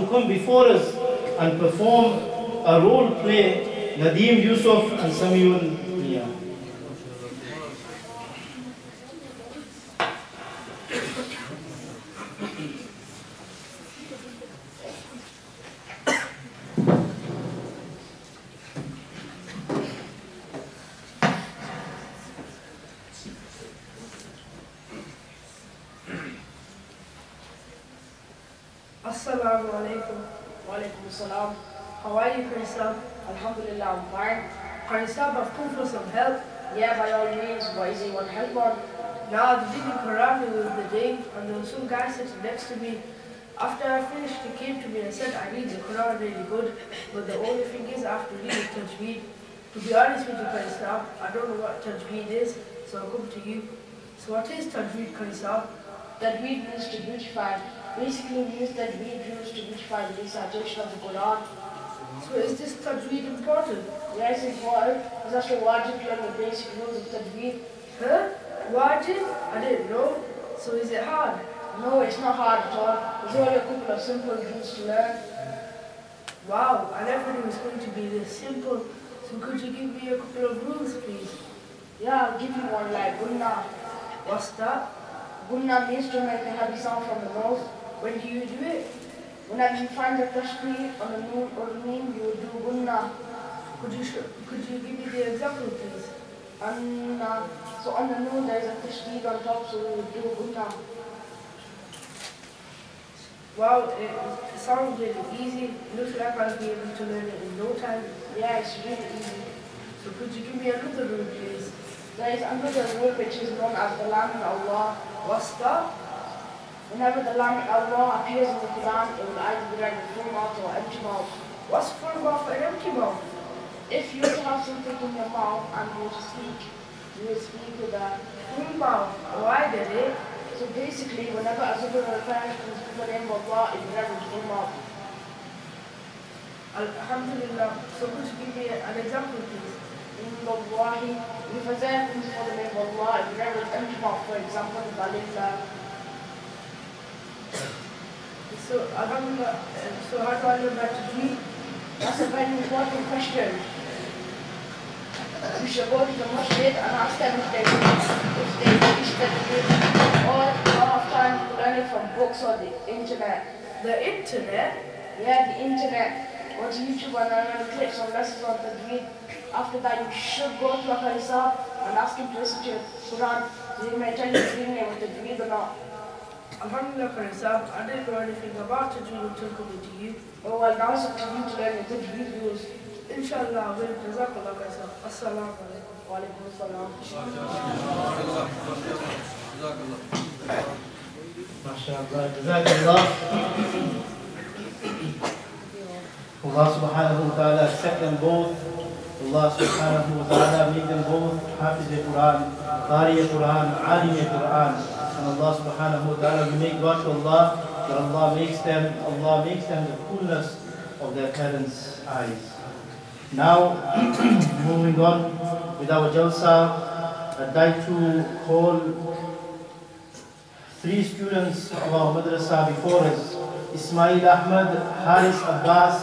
to come before us and perform a role play, Nadim Yusuf and Samiul Assalamu alaikum. Walaikum salam. How are you, Karisab? Alhamdulillah, I'm fine. Karisab, I've come for some help. Yeah, by all means, what is it you want help on? Now, the reading Quran the other day, and there was some guy sitting next to me. After I finished, he came to me and said, I read the Quran really good, but the only thing is I have to read the Tajweed. To be honest with you, Karisab, I don't know what Tajweed is, so I'll come to you. So what is Tajweed, Karisab? Tajweed means to beautify. Basically means that we use to beautify the recitation of the Quran. So is this Tajweed important? It's important. It's also wajib learn the basic rules of Tajweed. Huh? Wajib? I didn't know. So is it hard? No, it's not hard at all. There's only a couple of simple rules to learn. Wow, I never knew it was going to be this simple. So could you give me a couple of rules, please? Yeah, I'll give you one like Gunna. What's that? Gunna means to make a heavy sound from the nose. When do you do it? Whenever you find the tashkeel on the noon or the meem, you do Gunna. Could you could you give me the example, please? Uh, so on the noon there is a tashkeel on top, so we do Gunna. Wow, it, it sounds really easy. Looks like I'll be able to learn it in no time. Yeah, it's really easy. So could you give me another rule, please? There is another rule which is known as the Lam Allah. What's that? Whenever the Lam Allah appears in the Quran, it will either be read with full mouth or empty mouth. What's full mouth and empty mouth? If you have something in your mouth and you speak, you will speak with a Full mouth. Why did it? So basically, whenever a zubr refers to the name of Allah, it will read with full mouth. Alhamdulillah. So could you give me an example, please? In if a zayr comes for the name of Allah, it will read with empty. For example, Balillah. So, uh, so how do I learn that to? That's a very important question. You should go to the masjid and ask them if they if they teach the Tajweed or if you have time to learn it from books or the internet. The internet? Yeah, the internet. Go YouTube and learn clips on lessons on the Tajweed. After that, you should go to a Khalisa and ask him to listen to your Quran. He may tell you if you're reading it with or not. Alhamdulillah, Karisab, I didn't know anything about it until coming to you. Oh well, now it's up to you to learn the Tajweed rules. Inshallah, I will. Jazakallah, Karisab. Assalamu alaikum. Wa alaikum assalam. MashaAllah. Jazakallah. Allah subhanahu wa ta'ala accept them both. Allah subhanahu wa ta'ala make them both Hafiz al-Quran, Qari al-Quran, Alim al-Quran. And Allah subhanahu wa ta'ala, we make God to Allah that Allah makes them, Allah makes them the coolness of their parents' eyes. Now, moving on with our Jalsa, I'd like to call three students of our madrasa before us, Ismail Ahmad, Haris Abbas,